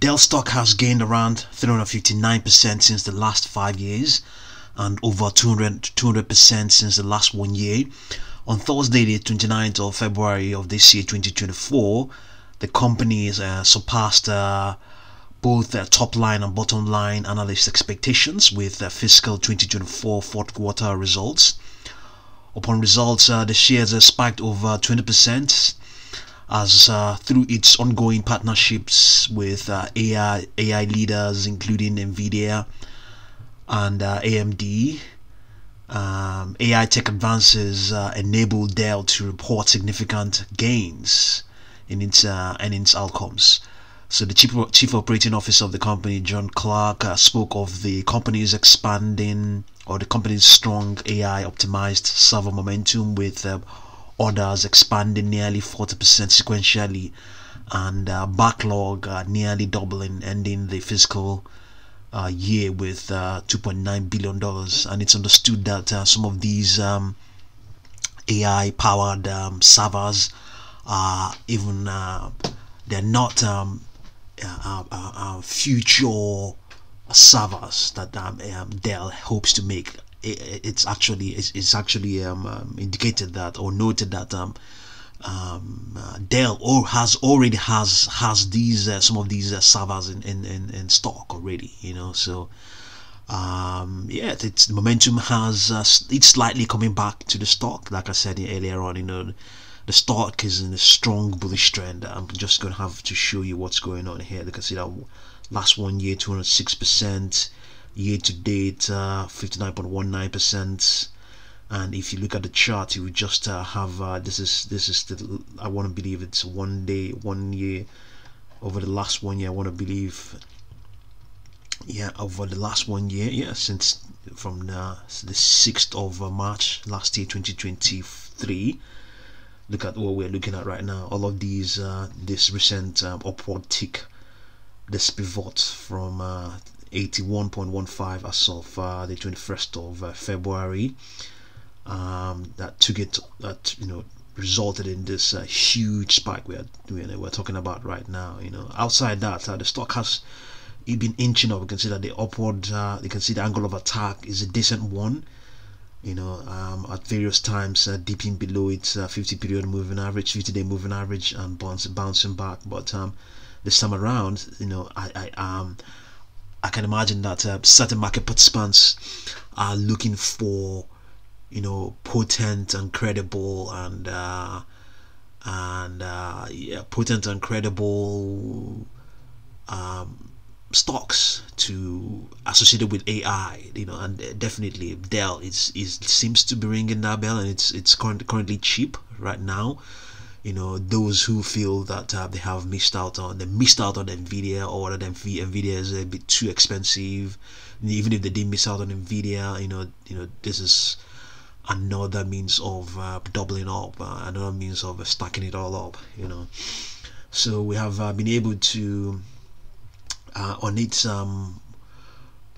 Dell stock has gained around 359% since the last five years and over 200 200% since the last one year. On Thursday, the 29th of February of this year, 2024, the company uh, surpassed uh, both uh, top line and bottom line analyst expectations with uh, fiscal 2024 fourth quarter results. Upon results, uh, the shares spiked over 20% as uh, through its ongoing partnerships with uh, AI AI leaders including Nvidia and uh, AMD. Um, AI tech advances uh, enable Dell to report significant gains in its uh, and its outcomes. So the chief, chief operating officer of the company, John Clarke, uh, spoke of the company's expanding or the company's strong AI optimized server momentum with orders expanding nearly 40% sequentially and uh, backlog uh, nearly doubling ending the fiscal uh, year with uh, 2.9 billion dollars. And it's understood that uh, some of these um, AI powered um, servers are even uh, they're not um, future servers that um, um, Dell hopes to make it's actually it's, it's actually um, um, indicated that or noted that um, um, uh, Dell or has already has has these uh, some of these uh, servers in, in, in, in, stock already you know so um, yeah it's the momentum has uh, it's slightly coming back to the stock. Like I said earlier on you know the stock is in a strong bullish trend. I'm just gonna have to show you what's going on here. You can see last one year 206 percent year to date 59.19% uh, and if you look at the chart you just uh, have uh, this is this is the I want to believe it's one day one year. Over the last one year I want to believe yeah over the last one year yeah since from the, the 6th of uh, March last year 2023 look at what we're looking at right now. All of these uh, this recent um, upward tick this pivot from uh, 81.15 as of uh, the 21st of uh, February. Um, that took it that you know resulted in this uh, huge spike we're we're talking about right now. You know, outside that, uh, the stock has been inching up. You can see that the upward, uh, you can see the angle of attack is a decent one. You know, um, at various times uh, dipping below its 50 period moving average, 50 day moving average, and bouncing bouncing back. But um, this time around, you know, I, I um I can imagine that uh, certain market participants are looking for, you know, potent and credible and uh, and uh, yeah, potent and credible um, stocks to associated with AI. You know, and definitely Dell is is seems to be ringing that bell, and it's it's currently cheap right now you know those who feel that uh, they have missed out on they missed out on nvidia or that nvidia is a bit too expensive even if they didn't miss out on nvidia you know you know this is another means of uh, doubling up uh, another means of stacking it all up you know. So we have uh, been able to uh, on its um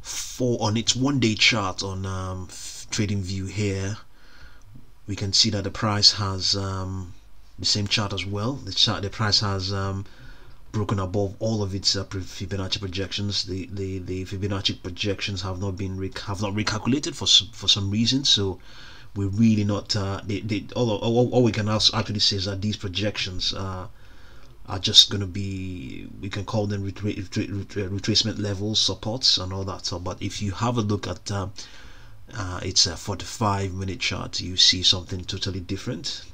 for on its one day chart on um, trading view here we can see that the price has um, the same chart as well. The chart the price has um, broken above all of its uh, Fibonacci projections. The, the the Fibonacci projections have not been have not recalculated for some, for some reason. So we're really not uh, they, they, all, all, all we can actually say is that these projections uh, are just going to be we can call them retra retra retracement levels supports and all that. So but if you have a look at uh, uh, it's a 45 minute chart you see something totally different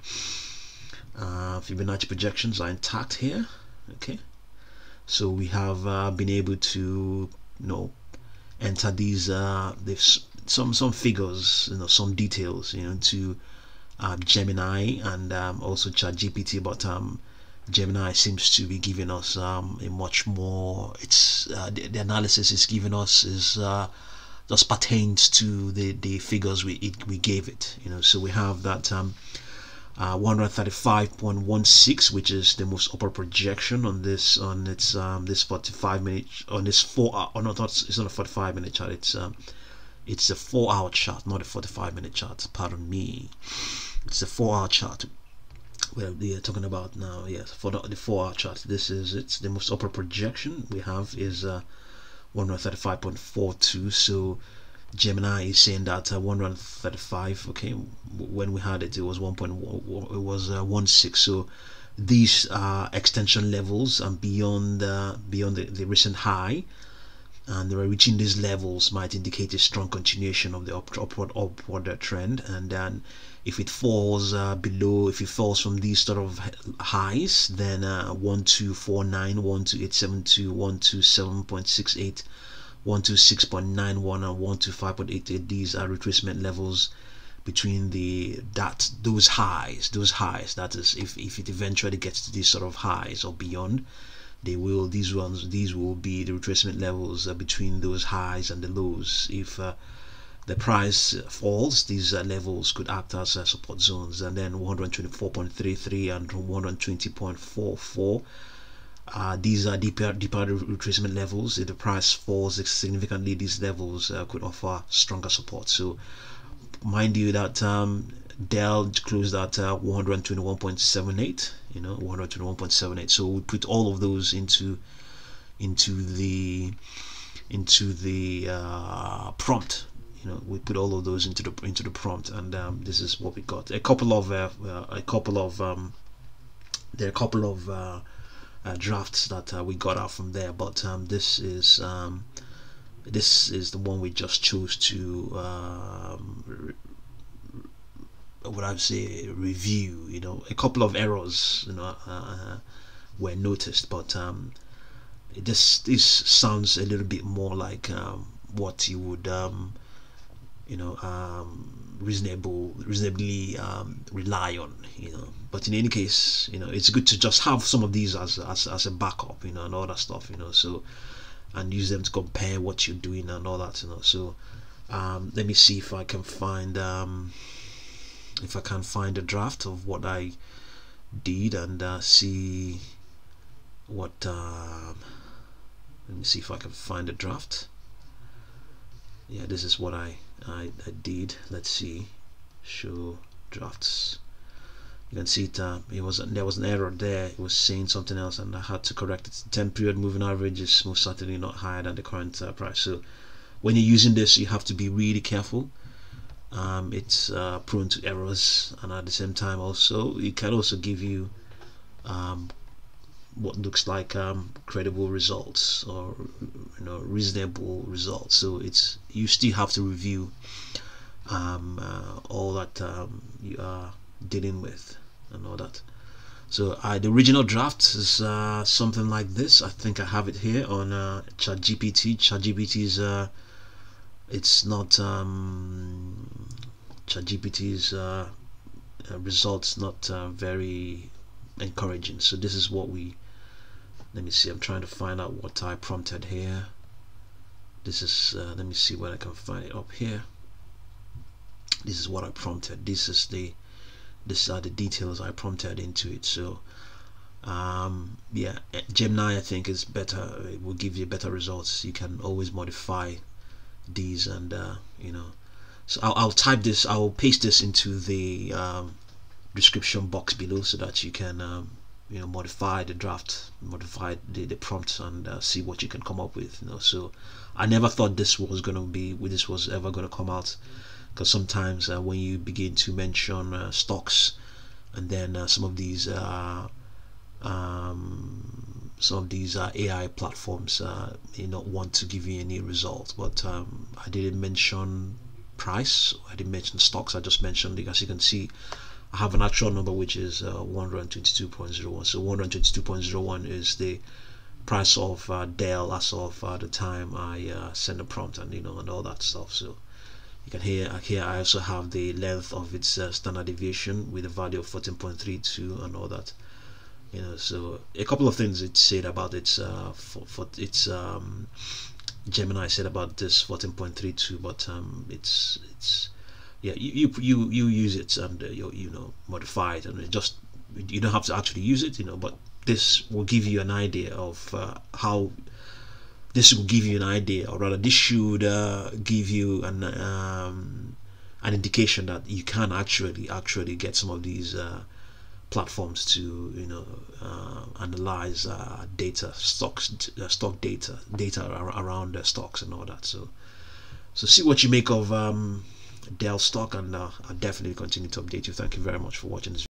uh, Fibonacci projections are intact here okay? So we have uh, been able to you know enter these uh, some some figures you know some details you know to uh, Gemini and um, also ChatGPT but um, Gemini seems to be giving us um, a much more it's uh, the, the, analysis is giving us is uh, just pertains to the the figures we it, we gave it you know? So we have that um, uh, 135.16 which is the most upper projection on this on its um, this 45 minute on this four hour oh, no, it's not a 45 minute chart it's um it's a four hour chart not a 45 minute chart pardon me. It's a four hour chart. Well we are talking about now yes for the, the four hour chart. This is it's the most upper projection we have is uh 135.42 so Gemini is saying that uh, 135 okay when we had it it was 1.1 it was uh, 16 so these uh, extension levels and beyond uh, beyond the, the recent high. And reaching these levels might indicate a strong continuation of the up, upward upward trend. And then if it falls uh, below if it falls from these sort of highs then uh, 1249 12872 127.68 126.91 and 125.88 these are retracement levels between the that those highs those highs. That is if, if it eventually gets to these sort of highs or beyond they will these ones these will be the retracement levels uh, between those highs and the lows. If uh, the price falls these uh, levels could act as uh, support zones. And then 124.33 and 120.44 uh, these are deeper deeper retracement levels. If the price falls significantly these levels uh, could offer stronger support. So mind you that um, Dell closed at uh, 121.78 you know 121.78 so we put all of those into into the into the uh, prompt you know we put all of those into the into the prompt. And um, this is what we got. A couple of uh, uh, a couple of um, there are a couple of uh, drafts that uh, we got out from there. But um, this is um, this is the one we just chose to um, what I would say review you know. A couple of errors you know uh, were noticed but um, this this sounds a little bit more like um, what you would um, you know um, reasonable reasonably um, rely on you know. But in any case you know it's good to just have some of these as, as, as a backup you know and all that stuff you know so and use them to compare what you're doing and all that you know. So um, let me see if I can find um, if I can find a draft of what I did and uh, see what uh, let me see if I can find a draft. Yeah this is what I I, I did let's see. Show drafts. You can see it, uh, it was there was an error there. It was saying something else and I had to correct it. 10 period moving average is most certainly not higher than the current uh, price. So when you're using this you have to be really careful. Um, it's uh, prone to errors. And at the same time also it can also give you um, what looks like um, credible results or you know reasonable results. So it's you still have to review um, uh, all that um, you are dealing with and all that. So uh, the original draft is uh, something like this. I think I have it here on uh, ChatGPT. ChatGPT is uh, it's not um, ChatGPT's uh, uh, results not uh, very encouraging. So this is what we let me see I'm trying to find out what I prompted here. This is uh, let me see where I can find it up here. This is what I prompted. This is the this are the details I prompted into it. So um, yeah Gemini I think is better it will give you better results. You can always modify these and uh, you know. So I'll, I'll, type this I'll paste this into the um, description box below so that you can um, you know modify the draft modify the, the prompt and uh, see what you can come up with you know. So I never thought this was gonna be this was ever gonna come out because sometimes uh, when you begin to mention uh, stocks and then uh, some of these uh, um, some of these uh, AI platforms may not want to give you any results but um, I didn't mention price I didn't mention stocks I just mentioned as you can see I have an actual number which is uh, 122.01 so 122.01 is the price of uh, Dell as of uh, the time I uh, send a prompt and you know and all that stuff. So you can hear here I also have the length of its uh, standard deviation with a value of 14.32 and all that. You know so a couple of things it said about its uh, for, for its um, Gemini said about this 14.32 but um, it's it's yeah you you you use it and uh, you you know modify it and just you don't have to actually use it you know but this will give you an idea of uh, how this will give you an idea or rather this should uh, give you an um, an indication that you can actually actually get some of these uh, platforms to you know uh, analyze uh, data stocks stock data data around stocks and all that. So so see what you make of um, Dell stock and uh, I'll definitely continue to update you. Thank you very much for watching this